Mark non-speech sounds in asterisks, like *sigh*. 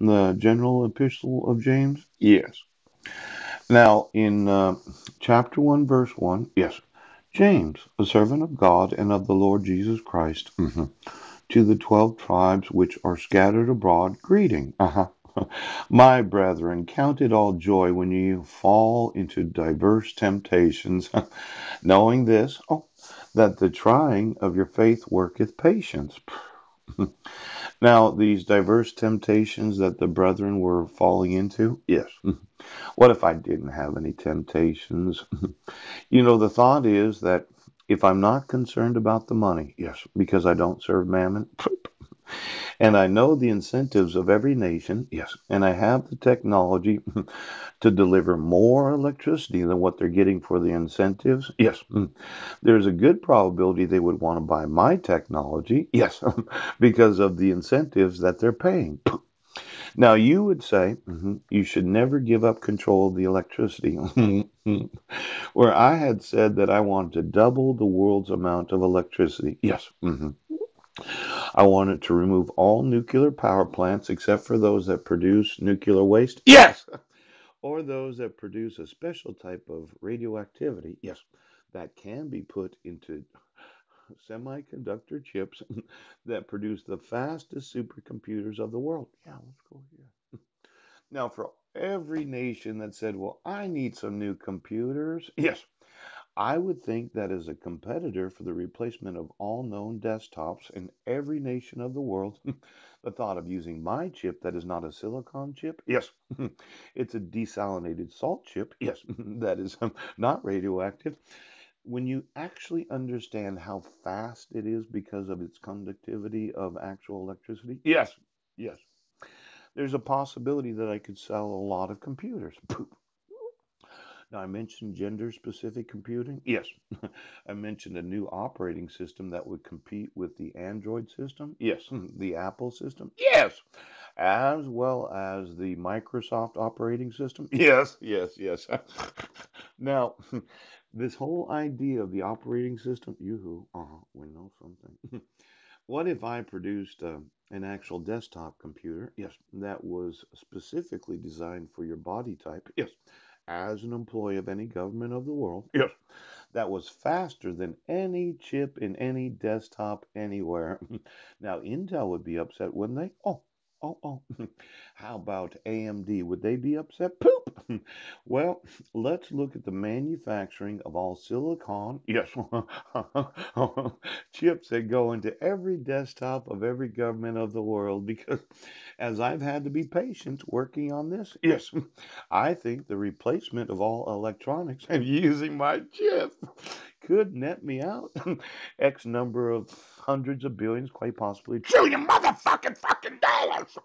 The general epistle of James? Yes. Now, in uh, chapter 1, verse 1, yes, James, a servant of God and of the Lord Jesus Christ, mhm, to the twelve tribes which are scattered abroad, greeting. Uh-huh. *laughs* My brethren, count it all joy when you fall into diverse temptations, *laughs* knowing this, oh, that the trying of your faith worketh patience. *laughs* now, these diverse temptations that the brethren were falling into, yes. *laughs* What if I didn't have any temptations? *laughs* you know, the thought is that if I'm not concerned about the money, yes, because I don't serve mammon, *laughs* and I know the incentives of every nation, yes, and I have the technology *laughs* to deliver more electricity than what they're getting for the incentives, yes, there's a good probability they would want to buy my technology, *laughs* yes, because of the incentives that they're paying. *clears throat* Now, you would say mhm, you should never give up control of the electricity, *laughs* where I had said that I wanted to double the world's amount of electricity. Yes. mhm. I wanted to remove all nuclear power plants except for those that produce nuclear waste. Yes. *laughs* Or those that produce a special type of radioactivity. Yes. That can be put into semiconductor chips *laughs* that produce the fastest supercomputers of the world. Yeah, let's go here. *laughs* Now, for every nation that said, Well, I need some new computers, yes, I would think that as a competitor for the replacement of all known desktops in every nation of the world, *laughs* the thought of using my chip that is not a silicon chip, yes, *laughs* it's a desalinated salt chip, yes, *laughs* that is um, not radioactive. When you actually understand how fast it is because of its conductivity of actual electricity, yes, yes, there's a possibility that I could sell a lot of computers. Now, I mentioned gender specific computing. Yes. *laughs* I mentioned a new operating system that would compete with the Android system. Yes. The Apple system. Yes. As well as the Microsoft operating system. *laughs* Yes, yes, yes. *laughs* now, this whole idea of the operating system, yoo-hoo, uh-huh, we know something. What if I produced uh, an actual desktop computer? Yes, that was specifically designed for your body type. Yes, as an employee of any government of the world. Yes, that was faster than any chip in any desktop anywhere. *laughs* now, Intel would be upset, wouldn't they? Oh, oh, oh. *laughs* How about AMD? Would they be upset? Poop. *laughs* well, let's look at the manufacturing of all silicon. Yes, *laughs* chips that go into every desktop of every government of the world because as I've had to be patient working on this, yes, *laughs* I think the replacement of all electronics and using my chip could net me out X number of hundreds of billions, quite possibly trillion motherfucking fucking dollars.